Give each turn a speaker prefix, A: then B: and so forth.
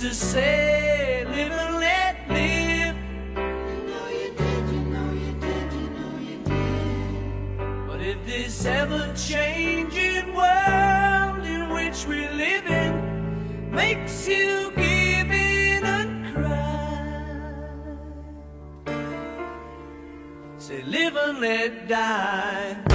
A: to say, live and let live. You know you did, you know you did, you know you did. But if this ever-changing world in which we makes you say live and let die.